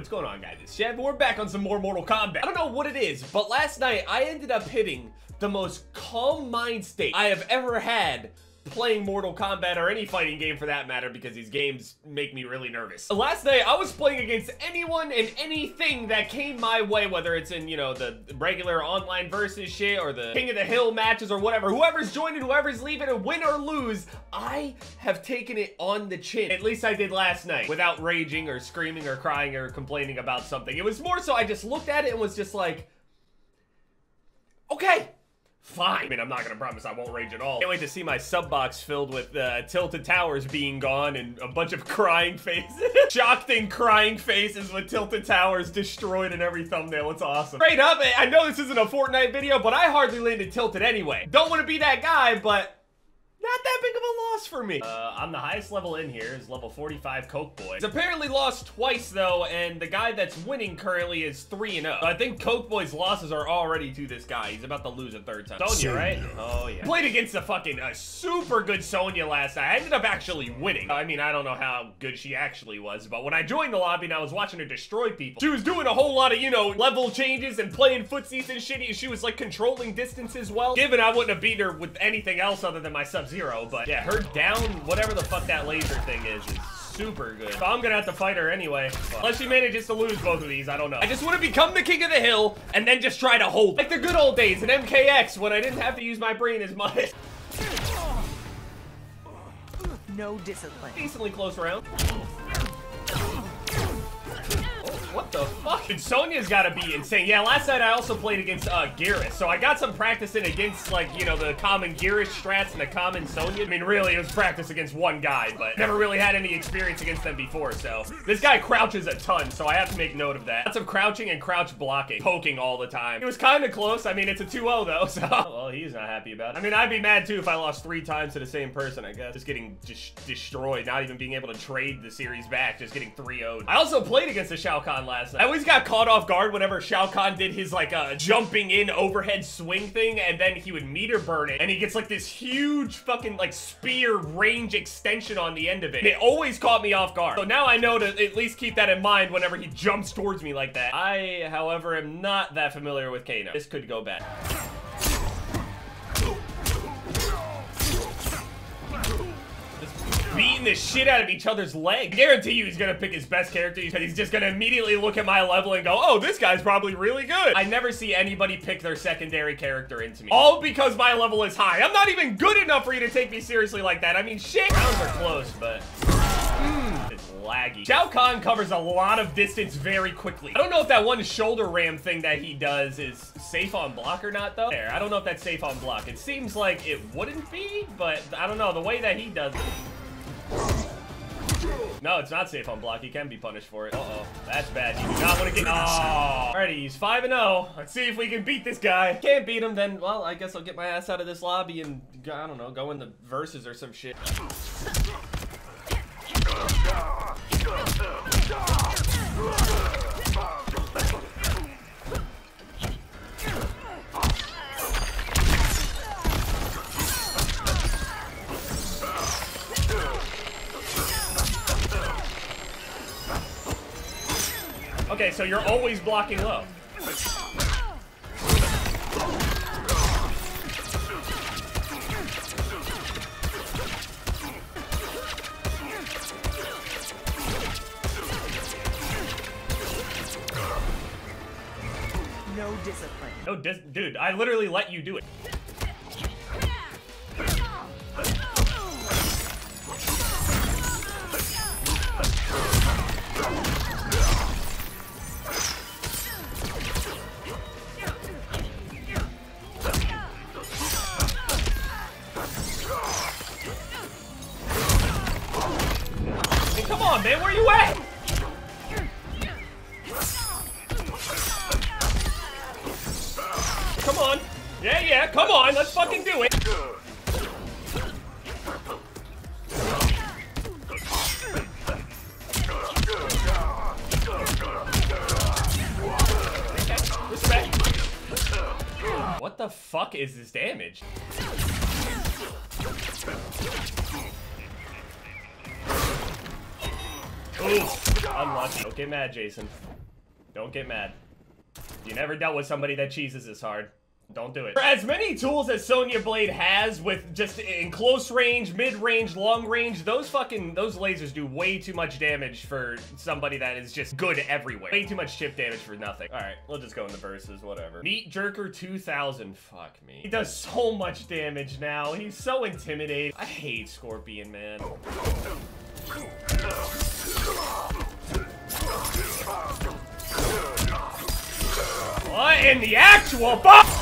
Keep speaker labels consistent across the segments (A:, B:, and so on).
A: What's going on, guys? It's Chad, we're back on some more Mortal Kombat. I don't know what it is, but last night I ended up hitting the most calm mind state I have ever had playing Mortal Kombat or any fighting game for that matter because these games make me really nervous. Last night, I was playing against anyone and anything that came my way, whether it's in, you know, the regular online versus shit or the King of the Hill matches or whatever. Whoever's joining, whoever's leaving, and win or lose, I have taken it on the chin. At least I did last night without raging or screaming or crying or complaining about something. It was more so I just looked at it and was just like, okay, Fine. I mean, I'm not gonna promise I won't rage at all. Can't wait to see my sub box filled with uh, Tilted Towers being gone and a bunch of crying faces. Shocked and crying faces with Tilted Towers destroyed in every thumbnail. It's awesome. Straight up, I know this isn't a Fortnite video, but I hardly landed Tilted anyway. Don't want to be that guy, but not that big of a loss for me. Uh, I'm the highest level in here is level 45 Coke Boy. He's apparently lost twice though, and the guy that's winning currently is 3 and 0. I think Coke Boy's losses are already to this guy. He's about to lose a third time. Sonya, right? Oh yeah. Played against a fucking uh, super good Sonya last night. I ended up actually winning. I mean, I don't know how good she actually was, but when I joined the lobby and I was watching her destroy people, she was doing a whole lot of, you know, level changes and playing footsies and shit. She was like controlling distance well. Given I wouldn't have beaten her with anything else other than my sub zero, but yeah, her down, whatever the fuck that laser thing is, is super good. So I'm gonna have to fight her anyway. Unless she manages to lose both of these, I don't know. I just want to become the king of the hill and then just try to hold. Like the good old days in MKX when I didn't have to use my brain as much.
B: No discipline.
A: Decently close round. What the fuck? Sonya's gotta be insane. Yeah, last night I also played against uh, so I got some practice in against, like, you know, the common Geras strats and the common Sonya. I mean, really, it was practice against one guy, but never really had any experience against them before, so. This guy crouches a ton, so I have to make note of that. Lots of crouching and crouch blocking, poking all the time. It was kind of close. I mean, it's a 2-0, though, so. Well, he's not happy about it. I mean, I'd be mad, too, if I lost three times to the same person, I guess. Just getting just destroyed, not even being able to trade the series back, just getting 3-0'd. I also played against the Shao Kahn last night. I always got caught off guard whenever Shao Kahn did his like uh, jumping in overhead swing thing and then he would meter burn it and he gets like this huge fucking like spear range extension on the end of it. And it always caught me off guard. So now I know to at least keep that in mind whenever he jumps towards me like that. I, however, am not that familiar with Kano. This could go bad. Beating the shit out of each other's legs. I guarantee you he's gonna pick his best character because he's just gonna immediately look at my level and go, oh, this guy's probably really good. I never see anybody pick their secondary character into me. All because my level is high. I'm not even good enough for you to take me seriously like that. I mean, shit. Rounds are close, but... Mm, it's laggy. Shao Kahn covers a lot of distance very quickly. I don't know if that one shoulder ram thing that he does is safe on block or not, though. There, I don't know if that's safe on block. It seems like it wouldn't be, but I don't know. The way that he does it... No, it's not safe on block. He can be punished for it. Uh-oh. That's bad. You do not want to get... Oh. Alrighty, he's 5-0. Let's see if we can beat this guy. Can't beat him, then, well, I guess I'll get my ass out of this lobby and, I don't know, go in the verses or some shit. Okay, so you're always blocking low.
B: No discipline.
A: No dis- dude, I literally let you do it. Where you at? Come on. Yeah, yeah, come on. Let's fucking do it. What the fuck is this damage? Unlucky. Don't get mad, Jason. Don't get mad. You never dealt with somebody that cheeses this hard. Don't do it. For as many tools as Sonya Blade has with just in close range, mid-range, long range, those fucking, those lasers do way too much damage for somebody that is just good everywhere. Way too much chip damage for nothing. All right, we'll just go in the verses, whatever. Meat Jerker 2000, fuck me. He does so much damage now. He's so intimidating. I hate Scorpion, man. What in the actual fuck?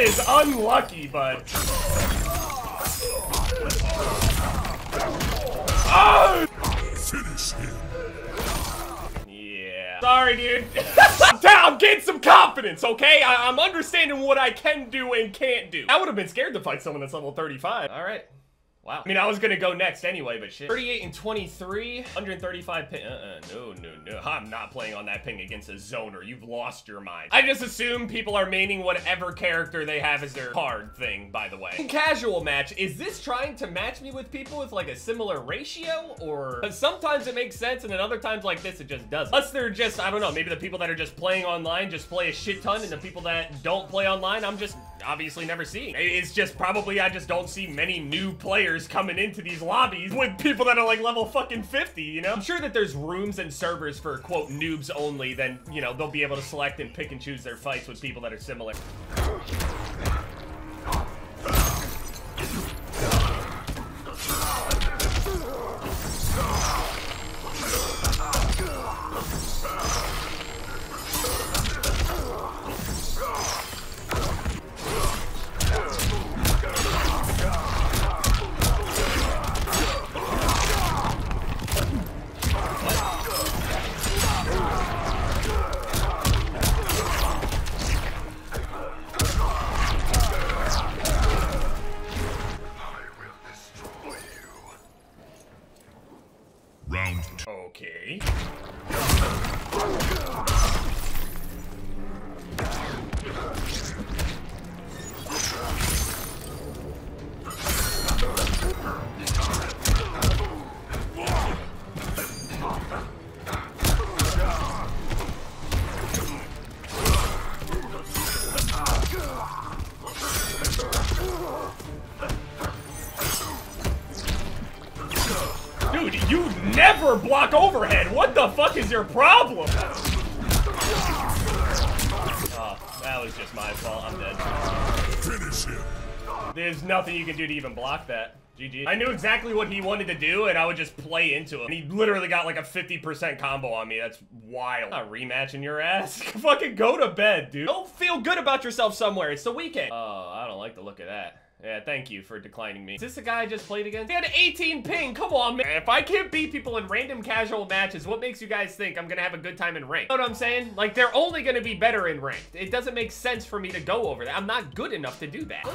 A: That is unlucky, bud. Oh!
C: Finish him.
A: Yeah. Sorry, dude. I'm getting some confidence, okay? I am understanding what I can do and can't do. I would have been scared to fight someone that's level 35. All right. Wow. I mean, I was gonna go next anyway, but shit. 38 and 23, 135 ping. Uh-uh, no, no, no. I'm not playing on that ping against a zoner. You've lost your mind. I just assume people are maining whatever character they have as their card thing, by the way. In casual match, is this trying to match me with people with like a similar ratio? Or sometimes it makes sense and then other times like this, it just doesn't. Unless they're just, I don't know, maybe the people that are just playing online just play a shit ton and the people that don't play online, I'm just obviously never seen. It's just probably I just don't see many new players coming into these lobbies with people that are like level fucking 50, you know? I'm sure that there's rooms and servers for quote noobs only, then, you know, they'll be able to select and pick and choose their fights with people that are similar. Okay. Overhead. What the fuck is your problem? Oh, that was just my fault. I'm dead.
C: Finish him.
A: There's nothing you can do to even block that. GG. I knew exactly what he wanted to do, and I would just play into him. And he literally got like a 50% combo on me. That's wild. I'm not rematching your ass. Fucking go to bed, dude. Don't feel good about yourself somewhere. It's the weekend. Oh, I don't like the look of that. Yeah, thank you for declining me. Is this the guy I just played against? He had 18 ping. Come on, man. If I can't beat people in random casual matches, what makes you guys think I'm gonna have a good time in ranked? You know what I'm saying? Like, they're only gonna be better in ranked. It doesn't make sense for me to go over that. I'm not good enough to do that.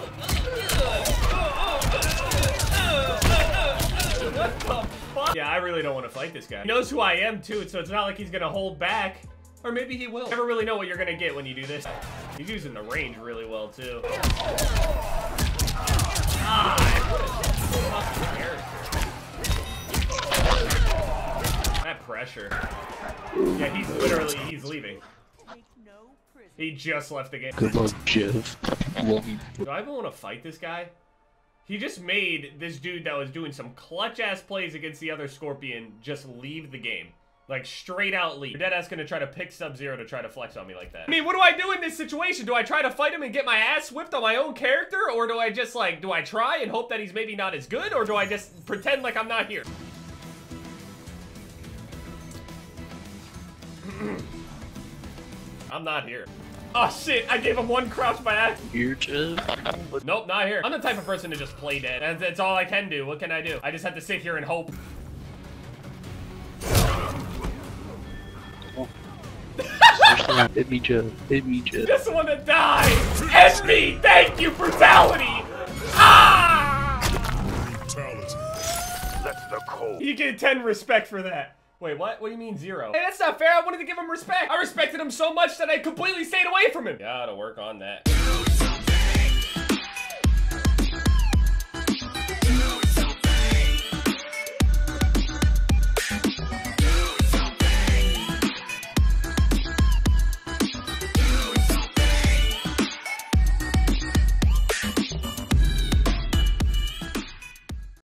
A: What the fuck? Yeah, I really don't want to fight this guy. He knows who I am, too, so it's not like he's gonna hold back. Or maybe he will. Never really know what you're gonna get when you do this. He's using the range really well, too. God, what a fucking character. That pressure. Yeah, he's literally, he's leaving.
B: Take no prisoners.
A: He just left the game.
D: Good luck, Jeff.
A: Do I even want to fight this guy? He just made this dude that was doing some clutch ass plays against the other Scorpion just leave the game. Like straight out leave. Deadass gonna try to pick Sub-Zero to try to flex on me like that. I mean, what do I do in this situation? Do I try to fight him and get my ass whipped on my own character? Or do I just like, do I try and hope that he's maybe not as good? Or do I just pretend like I'm not here? I'm not here. Oh shit, I gave him one crouch by accident.
D: Here, Jeff.
A: Nope, not here. I'm the type of person to just play dead. That's, that's all I can do. What can I do? I just have to sit here and hope.
D: Hit me, Joe. Hit me, Jeff.
A: Just want to die! End me! Thank you, brutality! Ah!
C: Brutality.
E: Let the cold.
A: You get 10 respect for that. Wait, what? What do you mean zero? Hey, that's not fair. I wanted to give him respect. I respected him so much that I completely stayed away from him. Gotta work on that.